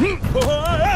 Oh,